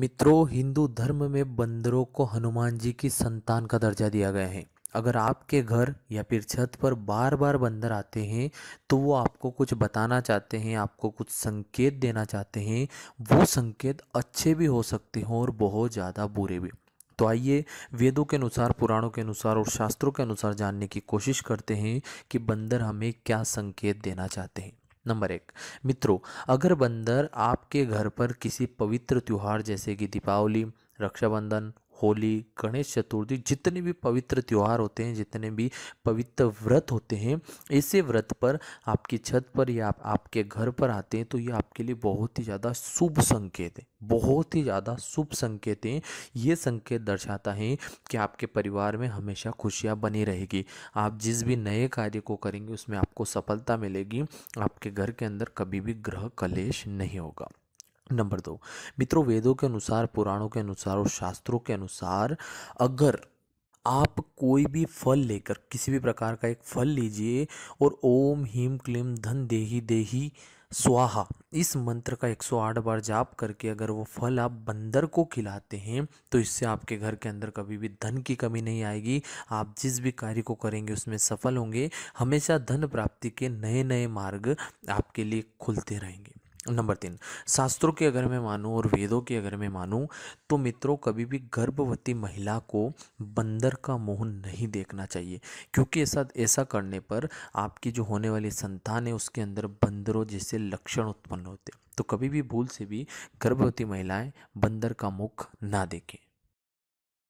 मित्रों, हिंदू धर्म में बंदरों को हनुमान जी की संतान का दर्जा दिया गया है। अगर आपके घर या फिर छत पर बार बार बंदर आते हैं तो वो आपको कुछ बताना चाहते हैं, आपको कुछ संकेत देना चाहते हैं, वो संकेत अच्छे भी हो सकते हैं और बहुत ज़्यादा बुरे भी। तो आइए वेदों के अनुसार, पुराणों के अनुसार और शास्त्रों के अनुसार जानने की कोशिश करते हैं कि बंदर हमें क्या संकेत देना चाहते हैं। नंबर एक। मित्रों अगर बंदर आपके घर पर किसी पवित्र त्यौहार जैसे कि दीपावली, रक्षाबंधन होली गणेश चतुर्थी जितने भी पवित्र त्यौहार होते हैं जितने भी पवित्र व्रत होते हैं ऐसे व्रत पर आपकी छत पर या आप, आपके घर पर आते हैं तो ये आपके लिए बहुत ही ज़्यादा शुभ संकेत है। बहुत ही ज़्यादा शुभ संकेत हैं। ये संकेत दर्शाता है कि आपके परिवार में हमेशा खुशियाँ बनी रहेगी। आप जिस भी नए कार्य को करेंगे उसमें आपको सफलता मिलेगी। आपके घर के अंदर कभी भी ग्रह कलेश नहीं होगा। नंबर दो, मित्रों, वेदों के अनुसार, पुराणों के अनुसार और शास्त्रों के अनुसार अगर आप कोई भी फल लेकर किसी भी प्रकार का एक फल लीजिए और ओम हीम क्लीम धन देही देही स्वाहा, इस मंत्र का 108 बार जाप करके अगर वो फल आप बंदर को खिलाते हैं तो इससे आपके घर के अंदर कभी भी धन की कमी नहीं आएगी। आप जिस भी कार्य को करेंगे, उसमें सफल होंगे। हमेशा धन प्राप्ति के नए नए मार्ग आपके लिए खुलते रहेंगे। नंबर तीन, शास्त्रों की अगर मैं मानूँ और वेदों की अगर मैं मानूँ तो मित्रों, कभी भी गर्भवती महिला को बंदर का मोह नहीं देखना चाहिए। क्योंकि ऐसा ऐसा करने पर आपकी जो होने वाली संतान है, उसके अंदर बंदरों जैसे लक्षण उत्पन्न होते तो कभी भी भूल से भी गर्भवती महिलाएँ बंदर का मुख ना देखें।